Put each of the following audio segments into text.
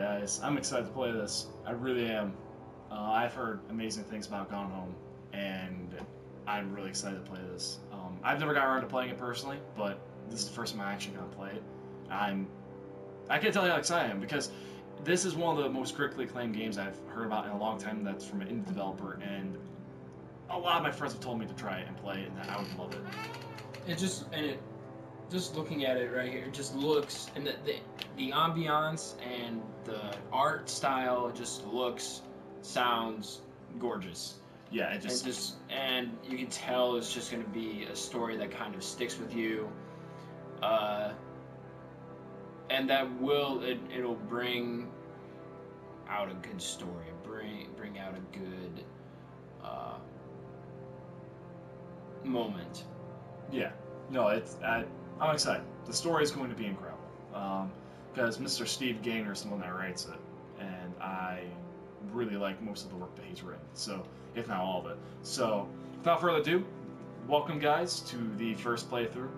Guys, I'm excited to play this. I really am. Uh, I've heard amazing things about Gone Home, and I'm really excited to play this. Um, I've never gotten around to playing it personally, but this is the first time I'm actually going to play it. I'm. I can't tell you how excited I am because this is one of the most critically acclaimed games I've heard about in a long time. That's from an indie developer, and a lot of my friends have told me to try it and play it, and that I would love it. It just and it just looking at it right here, it just looks and the the, the ambiance and the art style it just looks, sounds gorgeous. Yeah, it And just. just and you can tell it's just gonna be a story that kind of sticks with you. Uh and that will it, it'll bring out a good story, bring bring out a good uh moment. Yeah, no, it's I, I'm excited. The story is going to be incredible because Mr. Steve Gaynor is the one that writes it, and I really like most of the work that he's written. So, if not all of it. So, without further ado, welcome guys to the first playthrough,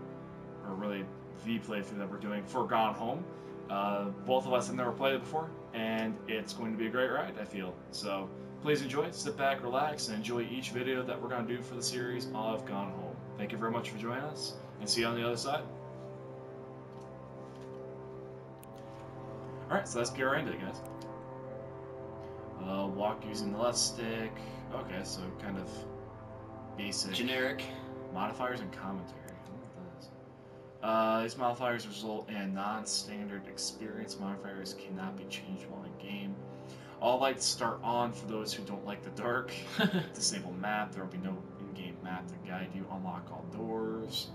or really the playthrough that we're doing for Gone Home. Uh, both of us have never played it before, and it's going to be a great ride. I feel so. Please enjoy, sit back, relax, and enjoy each video that we're going to do for the series of Gone Home. Thank you very much for joining us, and see you on the other side. Alright, so right into it, guys. Uh, walk using the left stick. Okay, so kind of basic. Generic. Modifiers and commentary. I don't know what that is. Uh, these modifiers result in non-standard experience. Modifiers cannot be changed while in game. All lights start on for those who don't like the dark. Disable map. There will be no in-game map to guide you. Unlock all doors.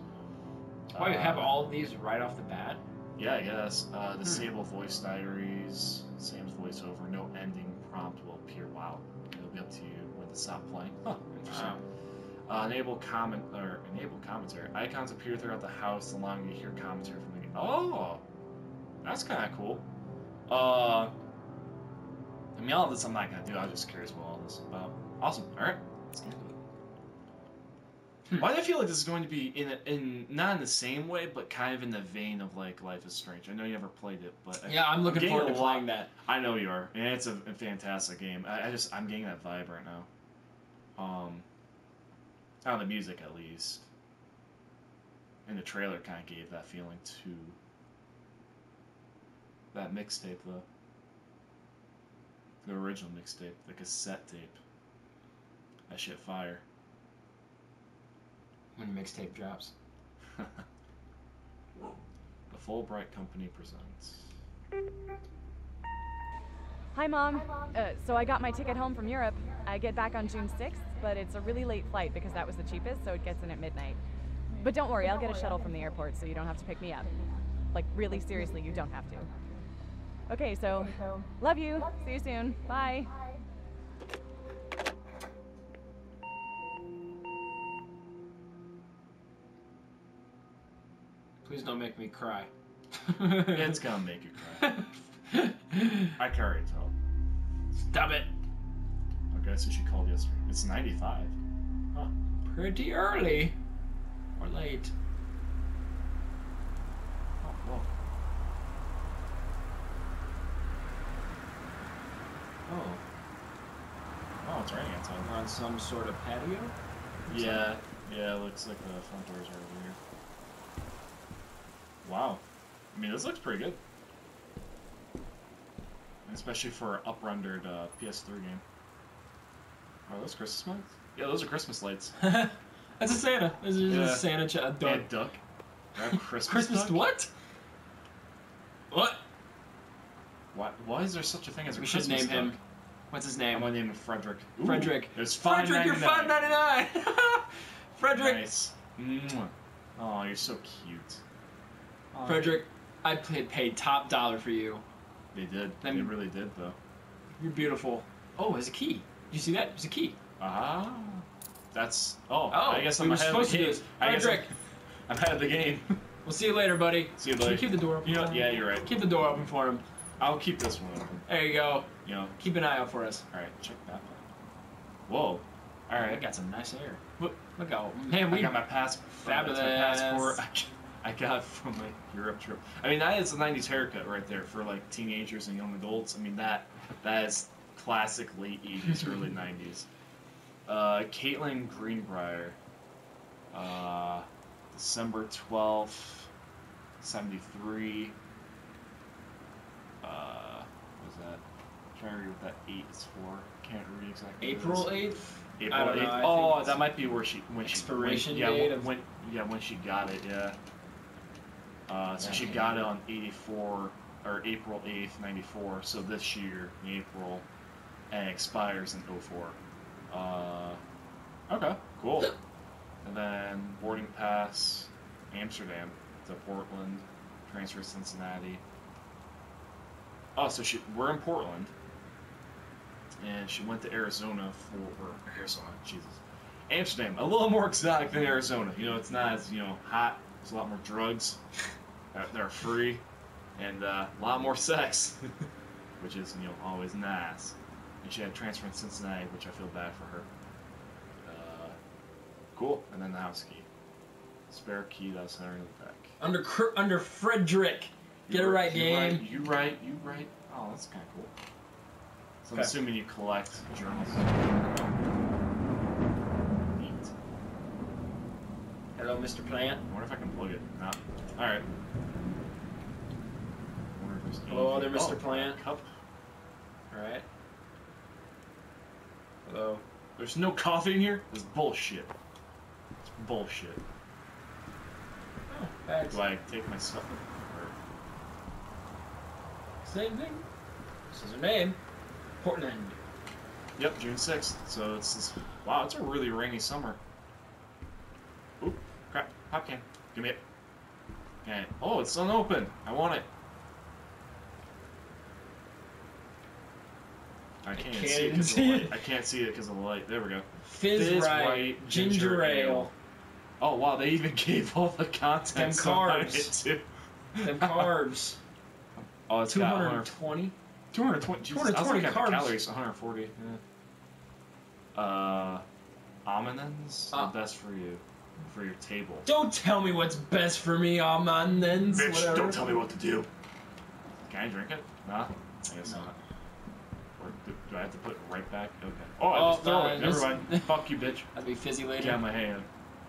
Why you have all of these right off the bat? Yeah, I guess. Uh, disable voice diaries. Sam's voiceover. No ending prompt will appear. Wow. It'll be up to you when to stop playing. Huh. Interesting. Wow. Uh, enable comment or enable commentary. Icons appear throughout the house, allowing you to hear commentary from the game. Oh, that's kind of cool. Uh, I mean, all of this I'm not gonna do. I was just curious what all this is about. Awesome. All right, let's get into it. Hmm. Why do I feel like this is going to be in a, in not in the same way, but kind of in the vein of like Life is Strange? I know you never played it, but Yeah, I'm looking getting forward to playing that. I know you are, and it's a, a fantastic game. I, I just I'm getting that vibe right now. Um, on the music at least, and the trailer kind of gave that feeling to That mixtape though, the original mixtape, the cassette tape. That shit fire. When mixtape drops. the Fullbright Company presents. Hi, Mom. Uh, so I got my ticket home from Europe. I get back on June 6th, but it's a really late flight because that was the cheapest, so it gets in at midnight. But don't worry, I'll get a shuttle from the airport so you don't have to pick me up. Like, really, seriously, you don't have to. Okay, so love you. See you soon. Bye. Please don't make me cry. It's gonna make you cry. I can already tell. Stop it. Okay, so she called yesterday. It's 95. Huh. Pretty early. Or late. Oh, whoa. Oh. Oh, it's raining outside. We're on some sort of patio? Yeah, yeah, it looks like the front doors are over here. Wow. I mean, this looks pretty good. Especially for an up-rendered uh, PS3 game. Are those Christmas lights? Yeah, those are Christmas lights. That's a Santa. This is Yeah. a Santa ch- a duck. And duck. Christmas Christmas duck? what? What? Why, why is there such a thing as a We should Christmas name him. What's his I'm name? gonna name him Frederick. Ooh, Frederick. It's five Frederick, you're five ninety nine. Frederick. Nice. Mwah. Oh, you're so cute. Oh, Frederick, I paid paid top dollar for you. They did. Let they really did, though. You're beautiful. Oh, there's a key. Did you see that? There's a key. Ah, that's. Oh, Oh, I guess I'm were ahead supposed of the to do game. this. I guess I'm, Frederick, I'm ahead of the game. we'll see you later, buddy. See you Can later. Keep the door open. You know, yeah, you're right. Keep the door open for him. I'll keep this one open. There you go. You know. Keep an eye out for us. All right, check that one. Whoa. All right. I got some nice air. Look, Look out, man. I We got my passport. Fabulous. My passport. I, I got from my Europe trip. I mean, that is a '90s haircut right there for like teenagers and young adults. I mean, that that is classic late '80s, early '90s. Uh, Caitlin Greenbriar, uh, December twelfth, '73. Uh, what was that? I'm trying to read what that eight is for. Can't read exactly. what it is. April eighth. April I don't know, 8th. Oh, that might be where she when Expiration she when, yeah date when, of- when yeah when she got it yeah. Uh, so she got it on eighty four or April eighth ninety four. So this year in April, and expires in 04. Uh, okay, cool. And then boarding pass, Amsterdam to Portland, transfer to Cincinnati. Oh, so she we're in Portland and she went to Arizona for or Arizona, Jesus, Amsterdam, a little more exotic than Arizona. You know, it's not as you know hot. There's a lot more drugs. Are free, and uh, a lot more sex, which is you know always nice. And she had transferred to Cincinnati, which I feel bad for her. Uh, cool, and then the house key, spare key that's center in the back. Under under Frederick. Get it right, game. Right, you right, you right. Oh, that's kind of cool. So I'm assuming you collect journals. Neat. Mr. Plant. I wonder if I can plug it. No. All right. Wonder if Hello, other Mr. Oh, Plant. Cup. All right. Hello. There's no coffee in here. This bullshit. It's bullshit. Oh, bags. Do I take my stuff? Or... Same thing. This is her name. Portland. Yep, June 6th. So it's this. Wow, it's a really rainy summer. Oop, crap. Pop can. Give me it. Okay. Oh, it's unopened. I want it. I can't, even can't see it because of see the light. it. I can't see it because of the light. There we go. Fizz, Fizz right. Right Ginger, Ginger ale. Ale. Oh wow, they even gave all the content Them carbs. it too. Them carbs. Oh, it's got 100 220. 220. Jesus, I was 220 looking at the carbs. calories. 140. Yeah. Uh, almonds Uh. best for you, for your table. Don't tell me what's best for me, Amandens. Bitch, whatever. don't tell me what to do. Can I drink it? Nah, I guess No. not. Or do, do I have to put it right back? Okay. Oh, oh I Oh, just throw no, it. Never this- mind. Fuck you, bitch. I'll be fizzy later. Get my hand.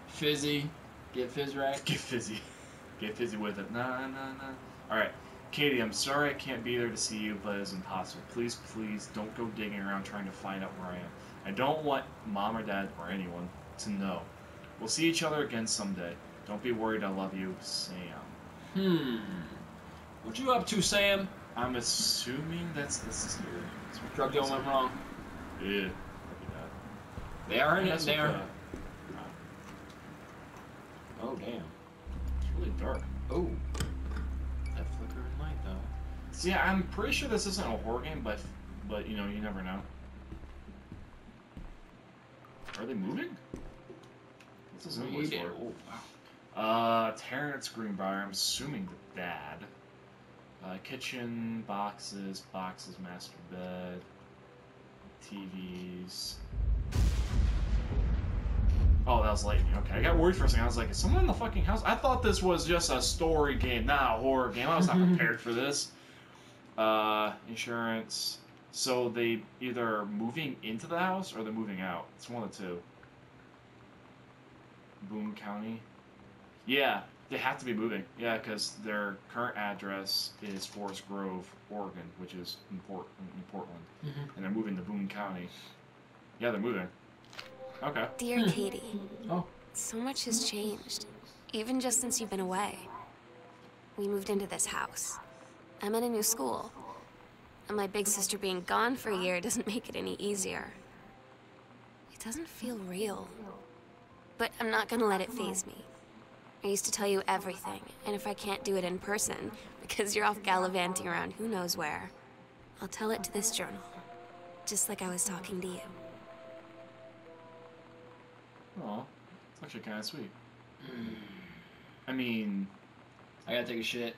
Fizzy. Get fizz right. Get fizzy. Get fizzy with it. Nah, nah, nah. Alright. Katie, I'm sorry I can't be there to see you, but it's impossible. Please, please don't go digging around trying to find out where I am. I don't want mom or dad or anyone to know. We'll see each other again someday. Don't be worried, I love you, Sam. Hmm. What you up to, Sam? I'm assuming that's the sister. That's what Drug deal went wrong. Yeah. that'd be bad. They are in it. Are. Oh damn. It's really dark. Oh. That flickering light though. See, I'm pretty sure this isn't a horror game, but but you know, you never know. Are they moving? What's this invoice Read it. Oh wow. Uh, Terrence Greenbriar, I'm assuming the dad. Uh, kitchen, boxes, boxes, master bed, TVs. Oh, that was lightning. Okay, I got worried for a second. I was like, is someone in the fucking house? I thought this was just a story game, not a horror game. I was not prepared for this. Uh, insurance. So they either are moving into the house or they're moving out. It's one of the two. Boone County. Yeah, they have to be moving. Yeah, because their current address is Forest Grove, Oregon, which is in, Port- in Portland, Mhm. and they're moving to Boone County. Yeah, they're moving. Okay. Dear Katie, Oh. so much has changed, even just since you've been away. We moved into this house. I'm at a new school. And my big sister being gone for a year doesn't make it any easier. It doesn't feel real. But I'm not gonna let it phase me. I used to tell you everything, and if I can't do it in person, because you're off gallivanting around who knows where, I'll tell it to this journal. Just like I was talking to you. Oh, it's actually kind of sweet. Hmm. I mean, I gotta take a shit.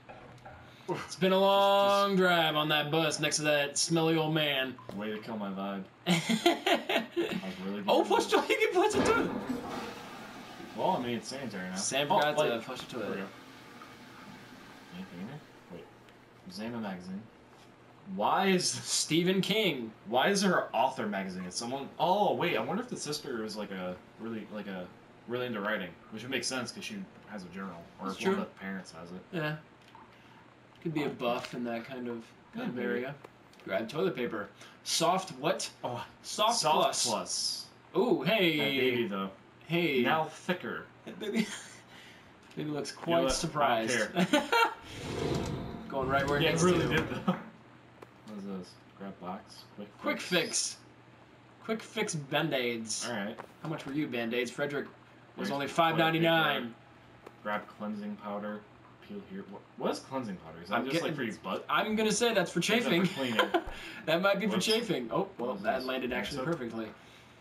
It's been a long drive on that bus next to that smelly old man. way to kill my vibe. oh, I was really. flush toilet. You can flush the toilet. Well, I mean, it's sanitary now. Sam Oh, forgot light. to flush the There we toilet. Anything in there? Wait. Zama magazine. Why is Stephen King. why is there an author magazine? It's someone. Oh wait, I wonder if the sister is like a really like a really into writing, which would make sense because she has a journal, or That's if one of the parents has it. Yeah. Could be a buff in that kind of, kind of maybe. area. Grab toilet paper. Soft what? Oh, Soft, soft plus. plus. Ooh, That hey. baby though. Hey. Now thicker. Baby, baby looks know quite what? surprised. Going right where it Yeah, it needs really to. did though. What is this? Grab box. Quick. Quick fix. Quick fix band-aids. All right. How much were you band-aids? Frederick was There's only five ninety nine. Grab cleansing powder. Peel here. What, what is cleansing powder? Is that I'm just getting- like for your butt? I'm gonna say that's for Or is that for chafing. that might be for chafing. Oh, well, that landed actually soap? perfectly.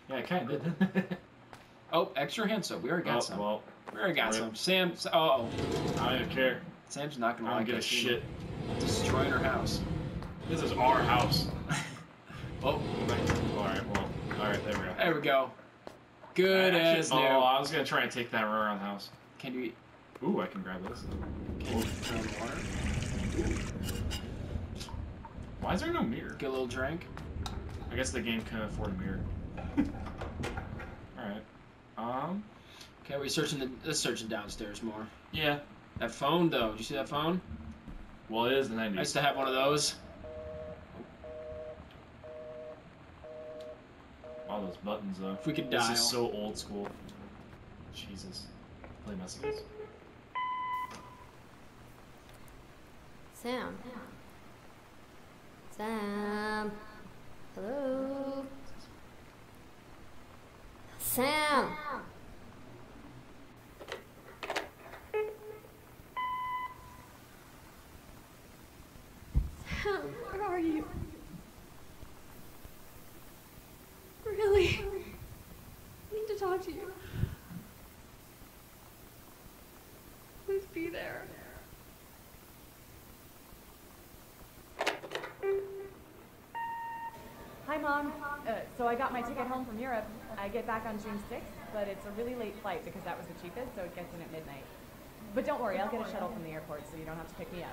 Yeah, it kind of did. Oh, extra hand soap. We already got oh, some. well, we already got Rip. some. Sam. Oh, I don't care. Sam's not gonna I don't give a shit. Destroying her house. This is our house. Oh, All right. Well. All right. There we go. there we go. Good Actually- as oh, new. I was gonna try and take that around the house. Can you? Ooh, I can grab this. Can you turn water? Why is there no mirror? Get a little drink. I guess the game can afford a mirror. All right. Um. Okay, we're searching the. Let's searching downstairs more. Yeah. That phone though. Did you see that phone? Well, it is the I used to have one of those. All those buttons though. If we could This dial. is so old school. Jesus. Play messages. Sam. Sam. Hello. Sam. Sam, where are you? Really? I need to talk to you. Please be there. Hi, Mom. Uh, so I got my ticket home from Europe. I get back on June 6th, but it's a really late flight because that was the cheapest, so it gets in at midnight. But don't worry, I'll get a shuttle from the airport so you don't have to pick me up.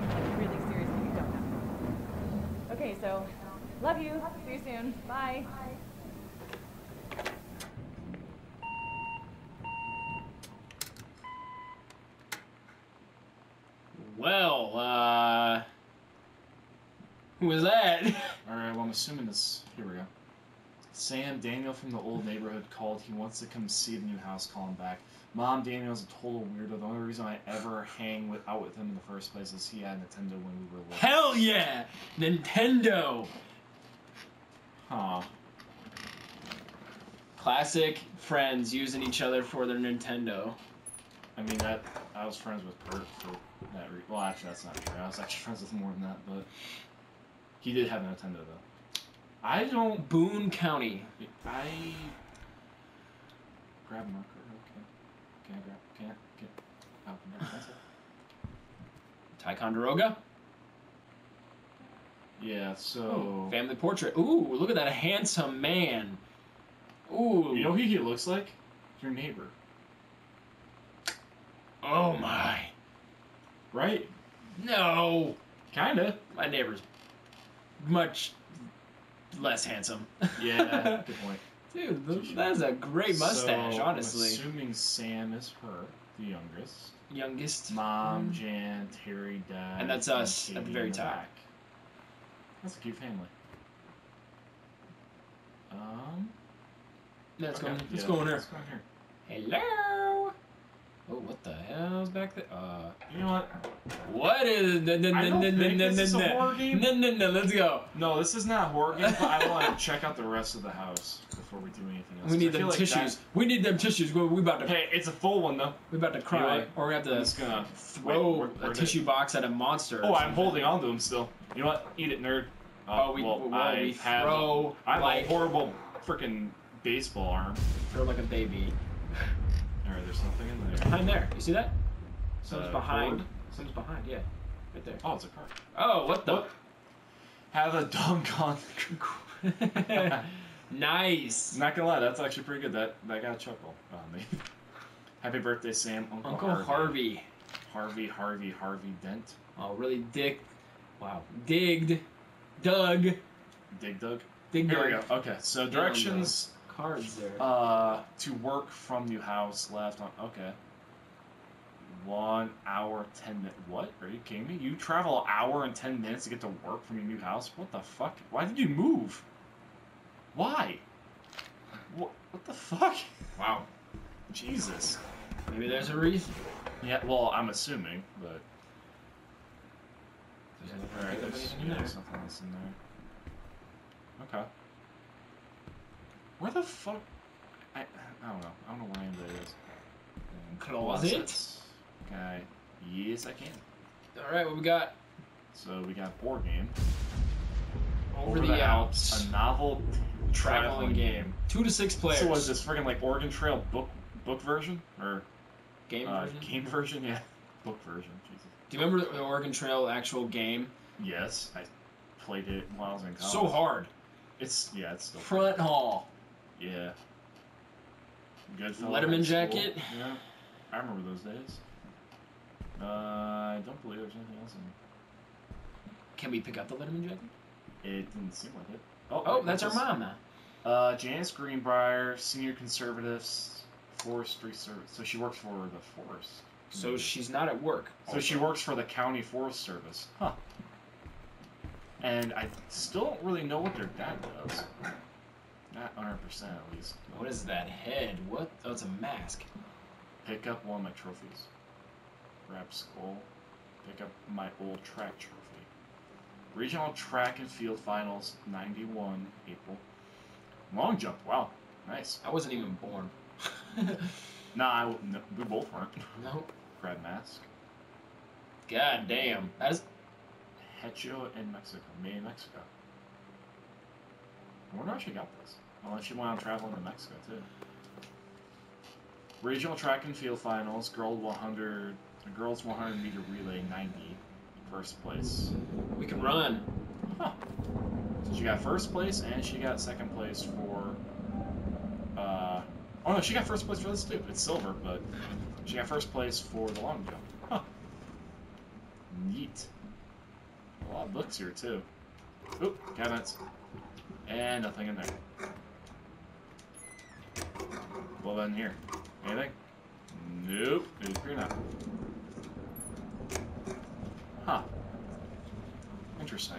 Like, really seriously, you don't have to. Okay, so love you. See you soon. Bye. Well, uh, who was that? All right. Well, I'm assuming this. Here we go. Daniel from the old neighborhood called. He wants to come see the new house. Call him back. Mom, Daniel's a total weirdo. The only reason I ever hang with, out with him in the first place is he had Nintendo when we were little. Hell yeah, Nintendo. Huh. Classic friends using each other for their Nintendo. I mean that I was friends with Kurt for that. Re- well, actually, that's not true. I was actually friends with him more than that, but he did have a Nintendo though. I don't. Boone County. I grab a marker. Okay. Can I grab? Can I get? Oh, no, that's it. Ticonderoga. Yeah. So oh. Family portrait. Ooh, look at that handsome man. Ooh. you know who he looks like? Your neighbor, oh my. right? No. Kinda. My neighbor's much less handsome. Yeah. good point. Dude, th- that is a great mustache, So, honestly. I'm assuming Sam is her, the youngest. Youngest. Mom, Jan, Terry, Dad, And that's us at the very top. back. That's a cute family. Um, Let's go. okay, Let's yeah, go in there. Let's go in here. Hello. Oh, what the hell's back there? Uh, You know what? what is? No, no, I don't no, think this is a horror game. No, no, no. Let's go. No, this is not a horror game, but I want to check out the rest of the house before we do anything else. We need them like tissues. We need them tissues. We we about to Hey, it's a full one though. we about to You know cry, or we have I'm to just gonna throw wait, where- where a tissue box at a monster. Oh, I'm holding on to him still. You know what? Eat it, nerd. Uh, Oh, we, well, well, I we have throw I have like a horrible freaking baseball arm. throw like a baby. There's something in there. Behind there, you see that? Something's behind. Something's behind. Yeah, right there. Oh, it's a car. Oh, what the? What? Have a dunk on. nice. Not gonna lie, that's actually pretty good. That that got a chuckle on me. Happy birthday, Sam, Uncle, Uncle Harvey. Harvey. Harvey, Harvey, Harvey Dent. Oh, really, Dick? Wow, digged, dug, Dig Dug. dig. Here we go. Okay, so directions Cards there. uh, to work from new house left on. Okay. One hour, ten minutes. What? Are you kidding me? You travel an hour and ten minutes to get to work from your new house? What the fuck? Why did you move? Why? What? What the fuck? wow. Jesus. Maybe there's a reason. Yeah. Well, I'm assuming, but. There's anything All right, good there's, in yeah, there. something else in there. Okay. Where the fuck? I, I don't know. I don't know where anybody is. And Closet? Okay. Yes, I can. All right, what we got? So we got board game. Over, the, Alps. A novel traveling game. Two to six players. So was this friggin' like Oregon Trail book book version or game uh, version? game version? Yeah, book version. Jesus. Do you remember the Oregon Trail actual game? Yes, I played it while I was in college. So hard. It's yeah, it's still Front hall. Yeah. Good fellow Letterman school. jacket? Yeah. I remember those days. Uh, I don't believe there's anything else in Can we pick up the Letterman jacket? it. Didn't seem like it. Oh, Oh, that's our mom now. Uh, Janice Greenbriar, senior conservatives, forestry service. So she works for the forest. So she's not at work. So she works for the county forest service. Huh. And I still don't really know what their dad does. Not 100% at least. What is that head? What? Oh, it's a mask. Pick up one of my trophies. Grab skull. Pick up my old track trophy. Regional track and field finals, 91 April. Long jump, wow. Nice. I wasn't even born. Nah, I, no, we both weren't. nope. Grab mask. God damn. That is. Hecho in Mexico. Made in Mexico. I wonder how she got this. Unless she went on traveling to Mexico too. Regional track and field finals, girl 100, girls 100 meter relay 90, first place. We can run. Huh. So she got first place and she got second place for. Uh, oh no, she got first place for this too. It's silver, but she got first place for the long jump. Huh. Neat. A lot of books here too. Oop, cabinets. And nothing in there. Well then here. Anything? Nope. It appear not. Huh. Interesting.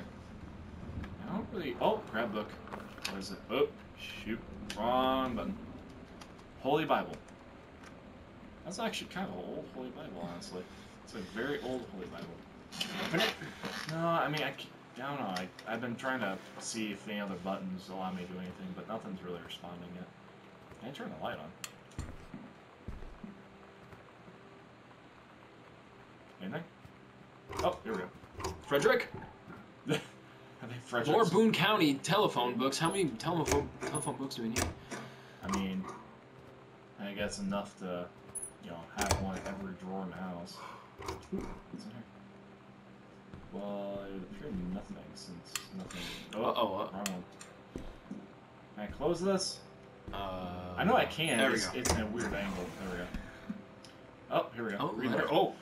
I don't really. Oh, grab book. What is it? Oh, shoot. Wrong button. Holy Bible. That's actually kind of an old Holy Bible, honestly. It's a very old Holy Bible. No, I mean, I don't know. I, I've been trying to see if any other buttons allow me to do anything, but nothing's really responding yet. Can I turn the light on? Anything? Oh, here we go. Frederick. More Boone County telephone books. How many telephone telephone books do we need? I mean, I guess enough to, you know, have one in every drawer in the house. What's in here? Well, it would appear nothing since nothing. Oh, Uh-oh, uh- wrong one. Can I close this? Uh, I know I can. There we it's, go. it's in a weird angle. There we go. Oh, here we go. Oh,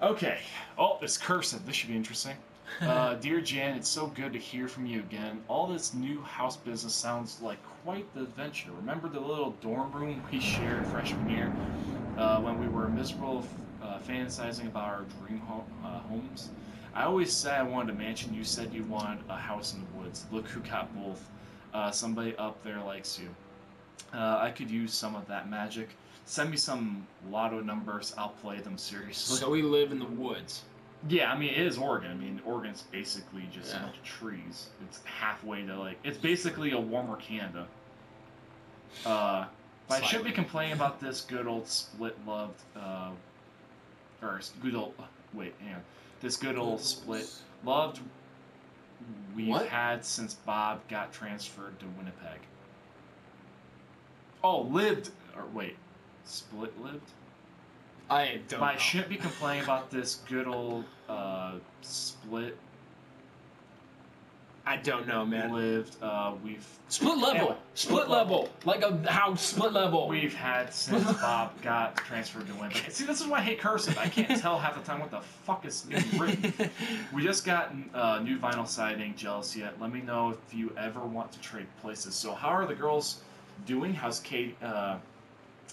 Oh. Okay. Oh, it's cursive. This should be interesting. Uh, dear Jan, it's so good to hear from you again. All this new house business sounds like quite the adventure. Remember the little dorm room we shared freshman year uh, when we were miserable, uh, fantasizing about our dream ho- uh, homes? I always said I wanted a mansion. You said you wanted a house in the woods. Look who got both. Uh, somebody up there likes you. Uh, I could use some of that magic. Send me some lotto numbers. I'll play them seriously. So we live in the woods. Yeah, I mean it is Oregon. I mean Oregon's basically just a bunch of trees. It's halfway to like it's basically a warmer Canada. Uh, but I should be complaining about this good old split loved, uh, or good old wait, hang on, this good old split loved we've What? had since Bob got transferred to Winnipeg. Oh, lived or wait, split lived. I don't But I know. shouldn't be complaining about this good old uh, split I don't know, man. lived. Uh, we've Split level. Anyway, split level. Like a house split level. we've had since Bob got transferred to Wimp. See, this is why I hate cursive. I can't tell half the time what the fuck is being written. We just got uh, new vinyl siding. Jealous yet? Let me know if you ever want to trade places. So, how are the girls doing? How's Kate? Uh,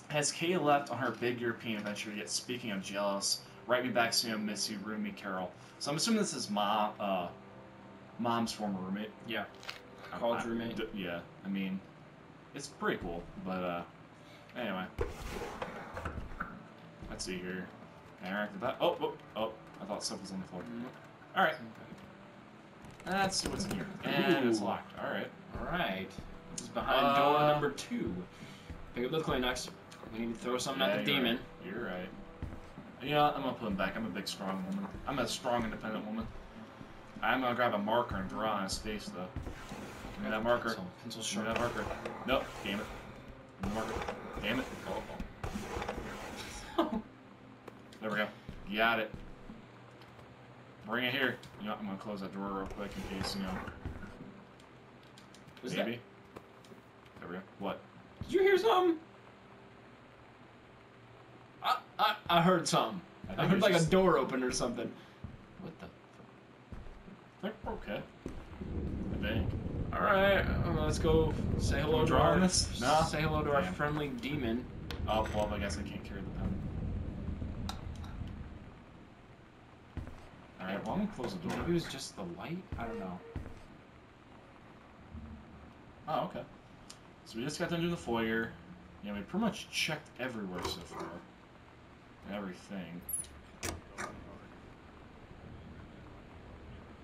has Kay left on her big European adventure yet? Speaking of jealous, write me back soon. Miss you, Roomy Carol. So I'm assuming this is mom, uh, mom's former roommate. Yeah. College I- roommate. yeah, I mean, it's pretty cool. But uh, anyway, let's see here. I Interact that. Oh, oh, oh! I thought stuff was on the floor. All right. Let's see what's in here. And it's locked. All right. All right. This is behind Uh, door number two. Pick up the Kleenex. We need to throw something Yeah, at the you're demon. Right. You're right. You know? I'm gonna put him back. I'm a big, strong woman. I'm a strong, independent woman. I'm gonna grab a marker and draw on his face, though. Give me that marker. Pencil, pencil Give me that marker. Nope. Damn it. Give me the marker. Damn it. Oh, There we go. Got it. Bring it here. You know. I'm gonna close that drawer real quick in case you know. That- maybe. There we go. What? Did you hear something? I, I, I heard something. I I, heard like just- a door open or something. What the? They're okay. I think. All right, uh, let's go say hello to our? No. say hello to our friendly demon. Oh, well, I guess I can't carry the pen. Alright, well, I'm gonna close the door. Maybe it was just the light. I don't know. Oh, okay. So we just got done doing the foyer. Yeah, we pretty much checked everywhere so far. Everything.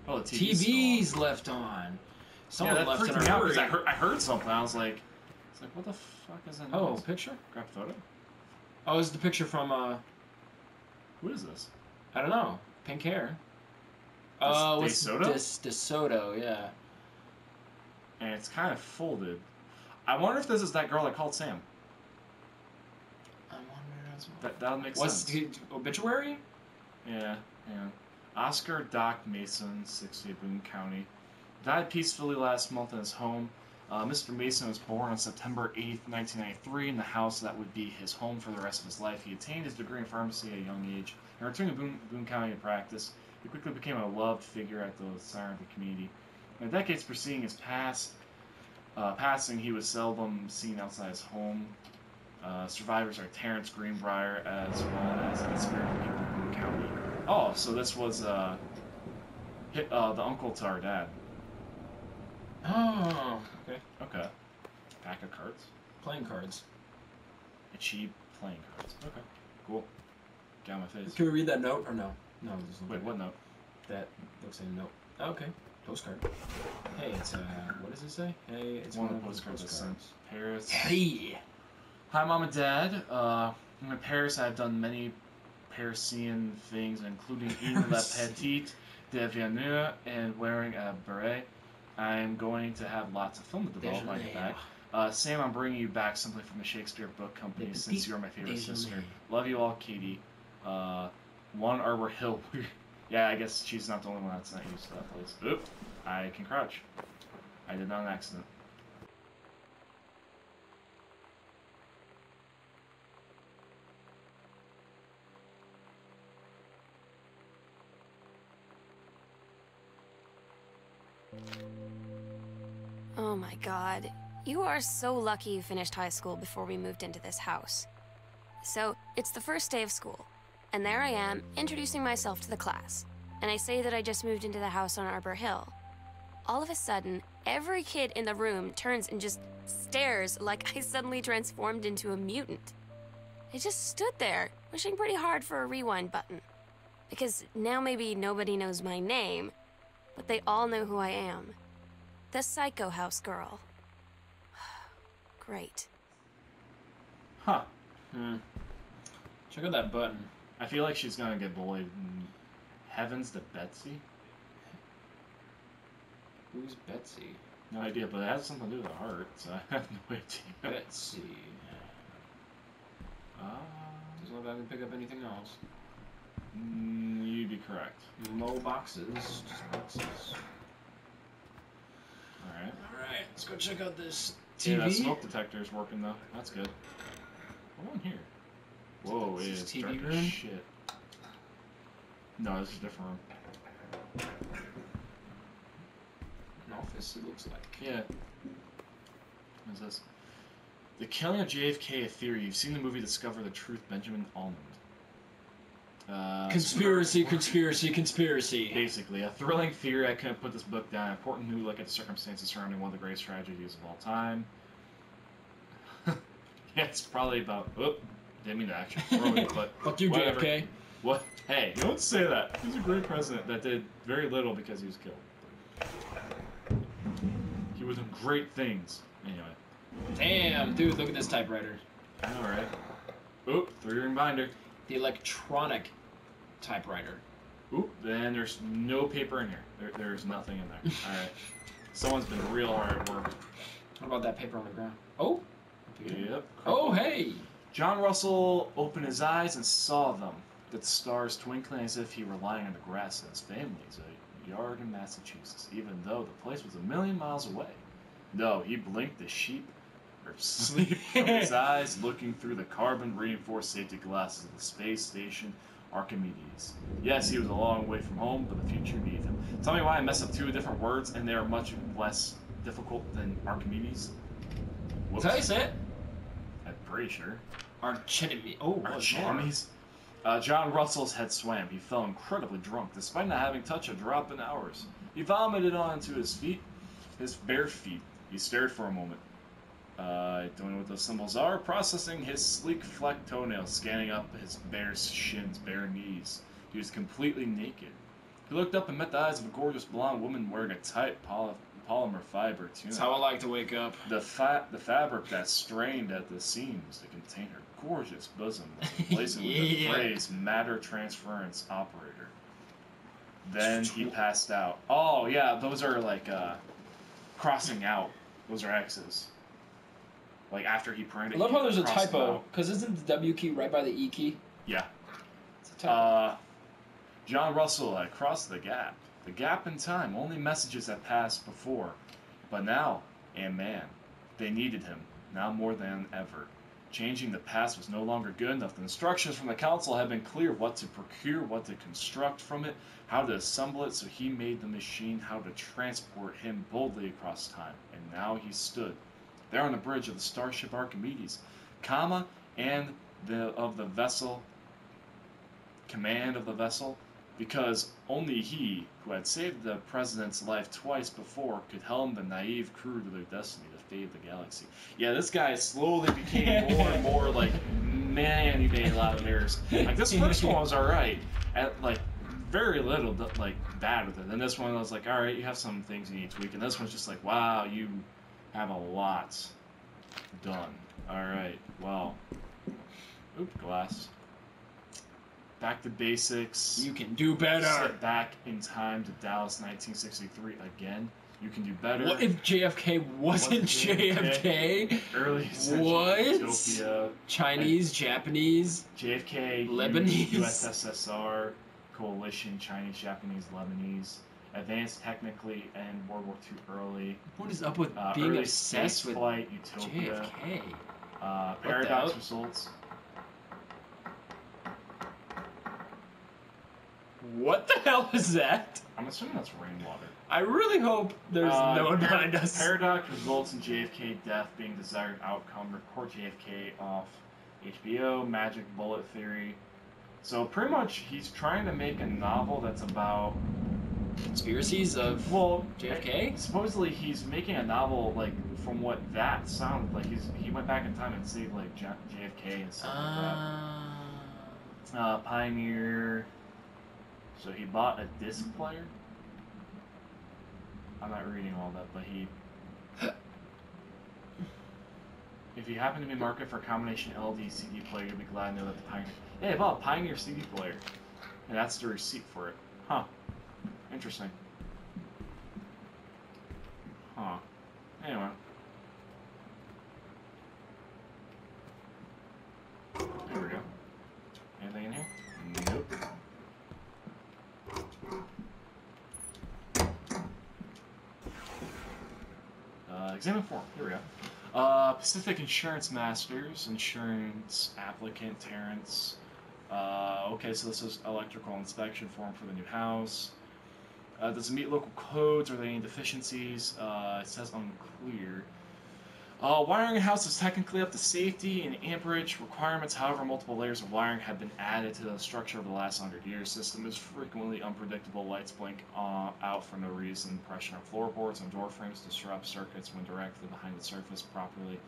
Oh, the TV's, on. TV's left on. Someone yeah, that left in freaked a me out 'cause hurry. I heard, I heard something. I was like, it's like, what the fuck is that? Oh, noise? picture? grab a photo. Oh, is the picture from uh, Who is this? I don't know, pink hair. Oh, Uh, DeSoto? Des, DeSoto, yeah. And it's kind of folded. I wonder if this is that girl that called Sam. I wonder as well. That that would make What's sense. the obituary? Yeah, yeah. Oscar Doc Masan, 60 Boone County, died peacefully last month in his home. Uh, Mr. Masan was born on September 8th, 1993, in the house that would be his home for the rest of his life. He attained his degree in pharmacy at a young age and returned to Boone, Boone County to practice. He quickly became a loved figure at the center of the community. In the decades preceding his past, uh, passing, he was seldom seen outside his home. Uh, survivors are Terrence Greenbriar as well as the spirit of people in Boone County. Oh, so this was uh, hit, uh, the uncle to our dad. Oh, okay. Okay. Pack of cards. Playing cards. Achieve playing cards. Okay. Cool. Got my face. Can we read that note or no? No, Wait, what note? That looks like a note. Okay. Postcard. Hey, it's uh, what does it say? Hey, it's One one, of the postcards I sent. Paris. Hey. Hi, mom and dad. Uh, in Paris, I've done many Parisian things, including eating la petite déjeuner and wearing a beret. I'm going to have lots of film to develop when I get back. Uh, Sam, I'm bringing you back something from the Shakespeare Book Company since you're my favorite sister. Love you all, Katie. Uh, one Arbor Hill. yeah, I guess she's not the only one that's not used to that place. Oop, I can crouch. I did not an accident. Oh my god. You are so lucky you finished high school before we moved into this house. So, it's the first day of school, and there I am, introducing myself to the class. And I say that I just moved into the house on Arbor Hill. All of a sudden, every kid in the room turns and just stares like I suddenly transformed into a mutant. I just stood there, wishing pretty hard for a rewind button. Because now maybe nobody knows my name, but they all know who I am. The Psycho House girl. Great. Huh. Hmm. Check out that button. I feel like she's gonna get bullied. Heavens to Betsy? Who's Betsy? No idea, but it has something to do with the heart, so I have no idea. Betsy. Uh, Doesn't look like I can pick up anything else. mm, you'd be correct. No boxes, just boxes. All right. All right, let's go check out this TV. Yeah, that smoke detector's working though. That's good. What in here? Whoa, Is it this is TV room? Shit. No, this is a different room. An office. It looks like. Yeah. What is this? The killing of JFK a theory. You've seen the movie Discover the Truth, Benjamin Almond. Uh, Conspiracy, conspiracy, conspiracy. Basically, a thrilling theory. I couldn't put this book down. Important new look at the circumstances surrounding one of the greatest tragedies of all time. yeah, it's probably about. Didn't mean to actually throw it, but Fuck you, whatever. JFK. What? Hey, don't say that. He's a great president that did very little because he was killed. He was doing great things. Anyway, Damn, dude, look at this typewriter. I know, right? Oop, three ring binder. The electronic typewriter. Oop, then there's no paper in here. There, there's nothing in there. All right. Someone's been real hard at work. What about that paper on the ground? Oh. Yep. Oh, hey. John Russell opened his eyes and saw them, the stars twinkling as if he were lying on the grass in his family's a yard in Massachusetts, even though the place was a million miles away. No, he blinked the sheep or sleep from his eyes, looking through the carbon-reinforced safety glasses of the space station Archimedes. Yes, he was a long way from home, but the future needed him. Tell me why I messed up two different words, and they are much less difficult than Archimedes. That how you say it? I'm pretty sure. Archimedes. Oh, Our what's more? jammies. Uh, John Russell's head swam. He fell incredibly drunk, despite not having touched a drop in hours. He vomited onto his feet, his bare feet. He stared for a moment. Uh, I don't know what those symbols are. Processing his sleek flecked toenails, scanning up his bare shins, bare knees. He was completely naked. He looked up and met the eyes of a gorgeous blonde woman wearing a tight poly- polymer fiber tunic. That's how I like to wake up. The fa- the fabric that strained at the seams to contain her gorgeous bosom was replaced with the phrase matter transference operator. Then he passed out. Oh yeah, those are like uh, crossing out. Those are X's. Like after he printed. I love how there's a typo. Because isn't the W key right by the E key? Yeah. It's a typo. Uh, John Russell had crossed the gap. The gap in time. Only messages had passed before. But now, and man, they needed him, now more than ever. Changing the past was no longer good enough. The instructions from the council had been clear what to procure, what to construct from it, how to assemble it, so he made the machine, how to transport him boldly across time. And now he stood there on the bridge of the starship Archimedes, comma, and the of the vessel command of the vessel because only he, who had saved the president's life twice before, could helm the naive crew to their destiny to fade the galaxy. Yeah, this guy slowly became more and more like, man, he made a lot of errors. Like this first one was all right, at like very little like bad with it. And this one I was like, all right, you have some things you need to tweak. And this one's just like, wow, you have a lot done. All right, well, oop, glass. Back to basics. you can do better. Back in time to Dallas 1963 again. You can do better. What if JFK wasn't Wasn't JFK? early century What? Utopia, Chinese, Japanese. JFK, Lebanese. USSR, coalition, Chinese, Japanese, Lebanese, advanced technically, and World War II early. What is up with Uh, being early obsessed with flight, Utopia, JFK? uh, paradox results. What the hell is that? I'm assuming that's rainwater. I really hope there's Uh, no one par- behind us. Paradox results in JFK death being desired outcome. Report JFK off HBO. Magic bullet theory. So pretty much, he's trying to make a novel that's about Conspiracies of well JFK? Supposedly, he's making a novel like from what that sounded like. He's he went back in time and saved like J- JFK and stuff like Ah. that. Uh, Pioneer. So he bought a disc player. I'm not reading all that, but he. If you happen to be market for a combination LD CD player, you'll be glad to know that the Pioneer. Hey, I bought a Pioneer CD player, and that's the receipt for it. Huh. Interesting. Huh. Anyway. There we go. Anything in here? Nope. Uh, examine form. Here we go. Uh, Pacific Insurance Masters, insurance applicant Terrence. Uh, okay, so this is electrical inspection form for the new house. Uh, does it meet local codes? Are there any deficiencies? Uh, it says unclear. Uh, wiring a house is technically up to safety and amperage requirements. However, multiple layers of wiring have been added to the structure over the last hundred years. System is frequently unpredictable. Lights blink uh, out for no reason. Pressure on floorboards and door frames disrupt circuits when directly behind the surface. Properly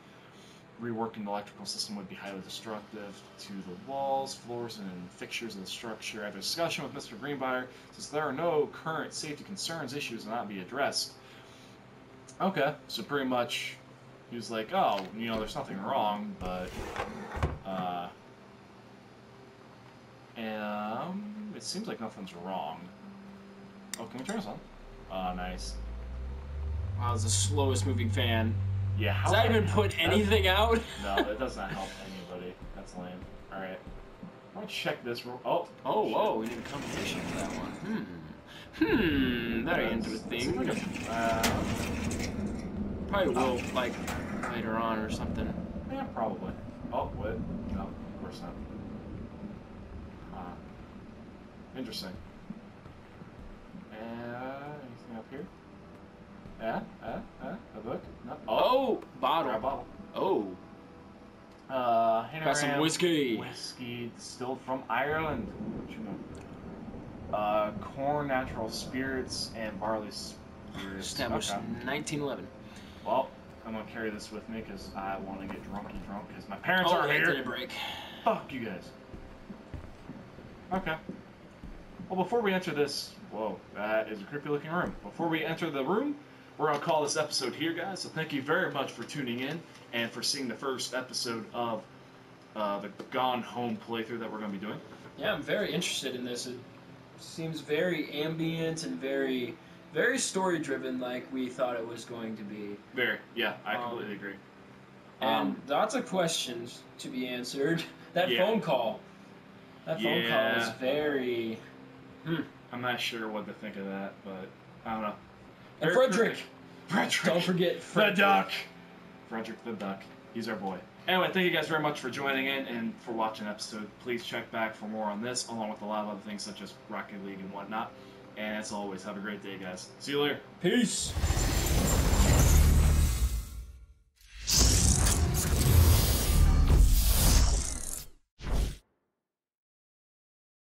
reworking the electrical system would be highly destructive to the walls, floors, and fixtures of the structure. After discussion with Mr. Greenbriar, since there are no current safety concerns, issues will not be addressed. Okay, so pretty much he was like, oh, you know, there's nothing wrong, but, uh, um, it seems like nothing's wrong. Oh, can we turn this on? Oh, nice. Wow, it's the slowest moving fan. Yeah, how Does that even put that's- anything out? No, that does not help anybody. That's lame. Alright. I'm gonna check this real- Oh, Oh, shit. whoa, we need a combination for that one. Hmm. Hmm, very interesting. like a- uh, Probably will, like, later on or something. yeah, probably. Oh, what? No, of course not. Huh. Interesting. And, anything up here? Yeah, uh, uh, a book? No. Oh, Grab a bottle. bottle. Oh, Uh, got some whiskey. Whiskey distilled from Ireland. What you know? Uh, corn, natural spirits, and barley spirits. Established Okay. 1911. Well, I'm gonna carry this with me because I want to get drunky drunk because my parents Oh, that here. break. Fuck you guys. Okay. Well, before we enter this, whoa, that is a creepy looking room. Before we enter the room, we're gonna call this episode here, guys. So thank you very much for tuning in and for seeing the first episode of uh, the Gone Home playthrough that we're gonna be doing. Yeah, I'm very interested in this. It seems very ambient and very, very story driven, like we thought it was going to be. Very, yeah, I Um, completely agree. And Um, lots of questions to be answered. That Yeah. phone call. That phone call is Yeah. very. I'm not sure what to think of that, but I don't know. And Very Fredrick! Fredrick! Don't forget Fredrick. The. Duck. Fredrick the Duck. He's our boy. Anyway, thank you guys very much for joining in and for watching the episode. Please check back for more on this, along with a lot of other things such as Rocket League and whatnot. And as always, have a great day, guys. See you later. Peace!